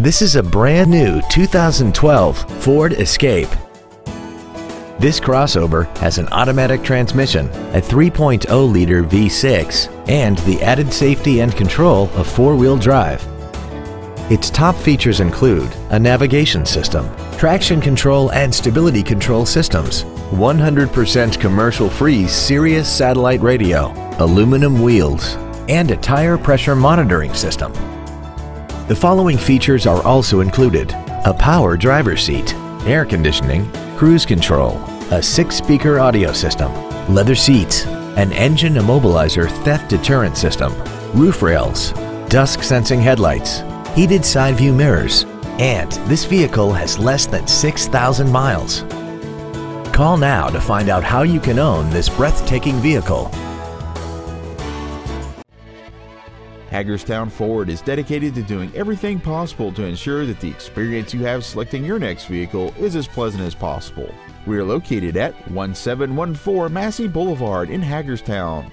This is a brand new 2012 Ford Escape. This crossover has an automatic transmission, a 3.0-liter V6, and the added safety and control of four-wheel drive. Its top features include a navigation system, traction control and stability control systems, 100% commercial-free Sirius satellite radio, aluminum wheels, and a tire pressure monitoring system. The following features are also included. A power driver's seat, air conditioning, cruise control, a six-speaker audio system, leather seats, an engine immobilizer theft deterrent system, roof rails, dusk sensing headlights, heated side view mirrors, and this vehicle has less than 6,000 miles. Call now to find out how you can own this breathtaking vehicle. Hagerstown Ford is dedicated to doing everything possible to ensure that the experience you have selecting your next vehicle is as pleasant as possible. We are located at 1714 Massey Boulevard in Hagerstown.